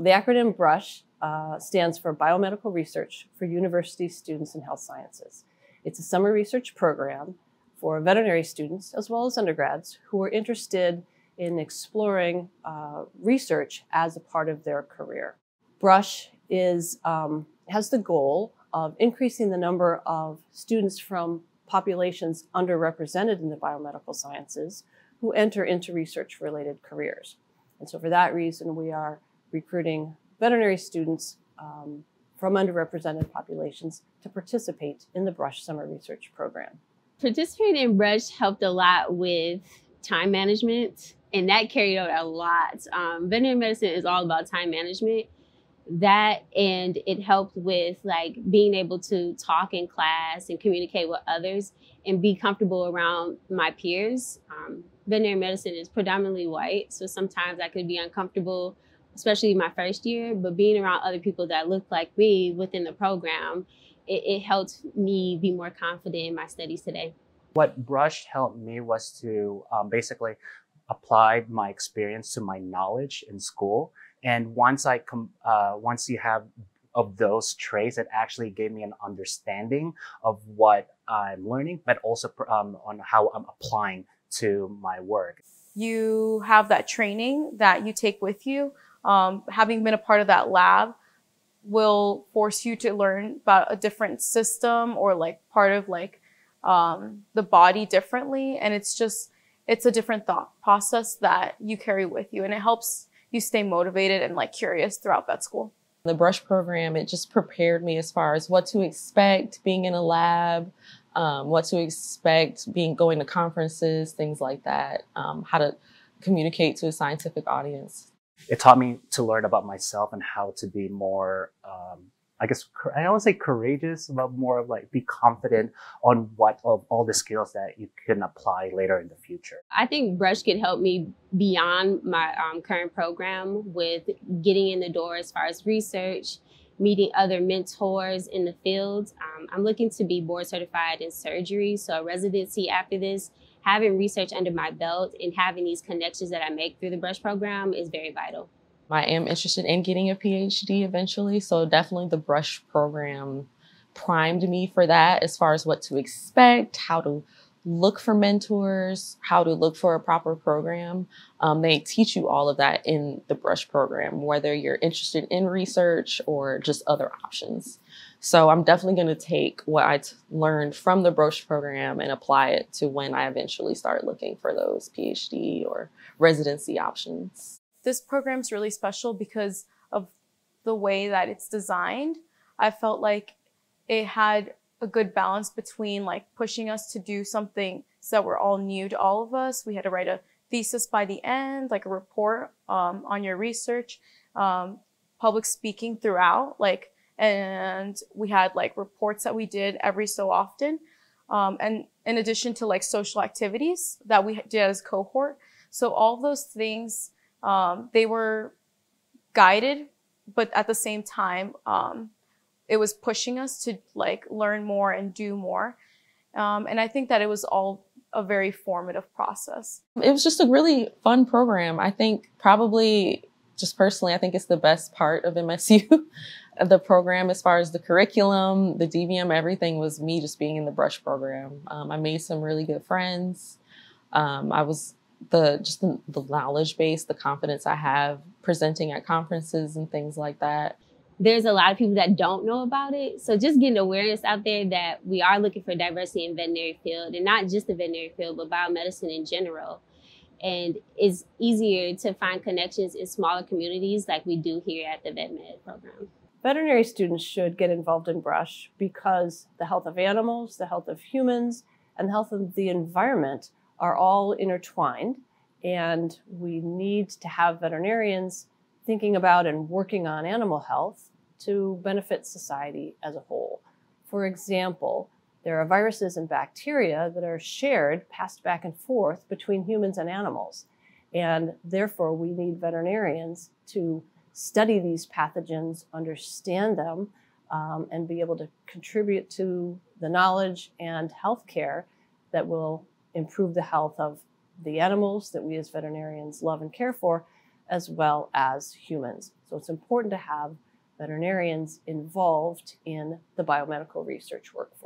Well, the acronym BRUSH uh, stands for Biomedical Research for University Students in Health Sciences. It's a summer research program for veterinary students as well as undergrads who are interested in exploring uh, research as a part of their career. BRUSH is, um, has the goal of increasing the number of students from populations underrepresented in the biomedical sciences who enter into research related careers. And so for that reason, we are recruiting veterinary students um, from underrepresented populations to participate in the BRUSH Summer Research Program. Participating in BRUSH helped a lot with time management, and that carried out a lot. Um, veterinary medicine is all about time management. That and it helped with like being able to talk in class and communicate with others and be comfortable around my peers. Um, veterinary medicine is predominantly white, so sometimes I could be uncomfortable especially my first year, but being around other people that look like me within the program, it, it helped me be more confident in my studies today. What Brush helped me was to um, basically apply my experience to my knowledge in school. And once I com- uh, once you have of those traits, it actually gave me an understanding of what I'm learning, but also um, on how I'm applying to my work. You have that training that you take with you um, having been a part of that lab will force you to learn about a different system or like part of like um, the body differently. And it's just, it's a different thought process that you carry with you. And it helps you stay motivated and like curious throughout vet school. The brush program, it just prepared me as far as what to expect being in a lab, um, what to expect being going to conferences, things like that, um, how to communicate to a scientific audience it taught me to learn about myself and how to be more, um, I guess, I to say courageous, but more of like be confident on what of all the skills that you can apply later in the future. I think Brush could help me beyond my um, current program with getting in the door as far as research, meeting other mentors in the field. Um, I'm looking to be board certified in surgery, so a residency after this having research under my belt and having these connections that I make through the BRUSH program is very vital. I am interested in getting a PhD eventually, so definitely the BRUSH program primed me for that as far as what to expect, how to look for mentors, how to look for a proper program. Um, they teach you all of that in the BRUSH program, whether you're interested in research or just other options. So I'm definitely going to take what I t- learned from the BRUSH program and apply it to when I eventually start looking for those PhD or residency options. This program is really special because of the way that it's designed. I felt like it had a good balance between like pushing us to do something so that we're all new to all of us. We had to write a thesis by the end, like a report um, on your research, um, public speaking throughout, like and we had like reports that we did every so often. Um, and in addition to like social activities that we did as cohort. So all those things, um, they were guided, but at the same time, um, it was pushing us to like learn more and do more. Um, and I think that it was all a very formative process. It was just a really fun program. I think probably just personally, I think it's the best part of MSU. the program as far as the curriculum, the DVM, everything was me just being in the brush program. Um, I made some really good friends. Um, I was the just the, the knowledge base, the confidence I have presenting at conferences and things like that. There's a lot of people that don't know about it. So just getting awareness out there that we are looking for diversity in veterinary field and not just the veterinary field, but biomedicine in general. And it's easier to find connections in smaller communities like we do here at the VetMed program. Veterinary students should get involved in brush because the health of animals, the health of humans, and the health of the environment are all intertwined. And we need to have veterinarians thinking about and working on animal health to benefit society as a whole. For example, there are viruses and bacteria that are shared, passed back and forth between humans and animals. And therefore, we need veterinarians to study these pathogens, understand them, um, and be able to contribute to the knowledge and healthcare that will improve the health of the animals that we as veterinarians love and care for, as well as humans. So it's important to have veterinarians involved in the biomedical research workforce.